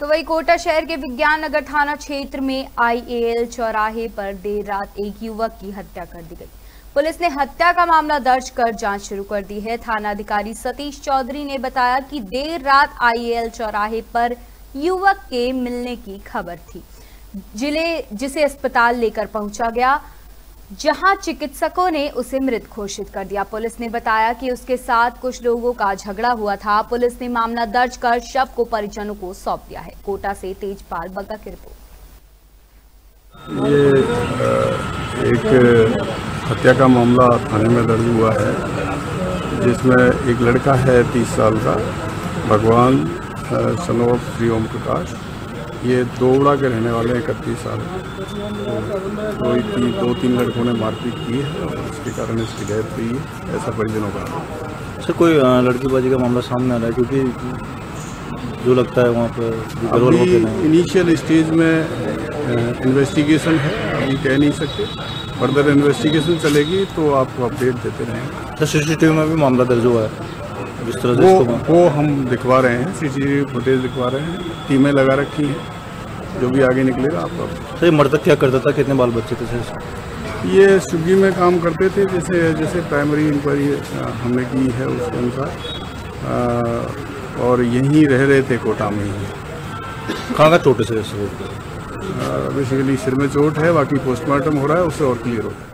तो वही कोटा शहर के विज्ञान नगर थाना क्षेत्र में आईएएल चौराहे पर देर रात एक युवक की हत्या कर दी गई। पुलिस ने हत्या का मामला दर्ज कर जाँच शुरू कर दी है। थाना अधिकारी सतीश चौधरी ने बताया कि देर रात आईएएल चौराहे पर युवक के मिलने की खबर थी, ज़िले, जिसे अस्पताल लेकर पहुँचा गया। जहाँ चिकित्सकों ने उसे मृत घोषित कर दिया। पुलिस ने बताया कि उसके साथ कुछ लोगों का झगड़ा हुआ था। पुलिस ने मामला दर्ज कर शव को परिजनों को सौंप दिया है। कोटा से तेजपाल बग्गा की रिपोर्ट। ये एक हत्या का मामला थाने में दर्ज हुआ है, जिसमें एक लड़का है तीस साल का, भगवान सनोर श्री ओम प्रकाश। ये दोवड़ा के रहने वाले हैं इकतीस साल। तो दो तीन दो तीन लड़कों ने मारपीट की है और उसके कारण इसकी डेथ हुई है। ऐसा परिजनों का। सर कोई लड़कीबाजी का मामला सामने आ रहा है क्योंकि जो लगता है वहाँ पर इनिशियल स्टेज में इन्वेस्टिगेशन है। अभी कह नहीं सकते। फर्दर इन्वेस्टिगेशन चलेगी तो आपको अपडेट देते रहेंगे। सर सीसीटीवी में भी मामला दर्ज हुआ है। जिस तरह से वो वो हम दिखवा रहे हैं सीसीटीवी फुटेज दिखवा रहे हैं टीमें लगा रखी हैं जो भी आगे निकलेगा आपको सर मर्तक क्या करता था? कितने बाल बच्चे थे सर? ये स्विगी में काम करते थे जैसे जैसे प्राइमरी इंक्वायरी हमने की है उसके अनुसार। और यहीं रह रहे थे कोटा में ही। कहाँ का चोट है सर? बेसिकली सिर में चोट है बाकी पोस्टमार्टम हो रहा है उससे और क्लियर हो रहा है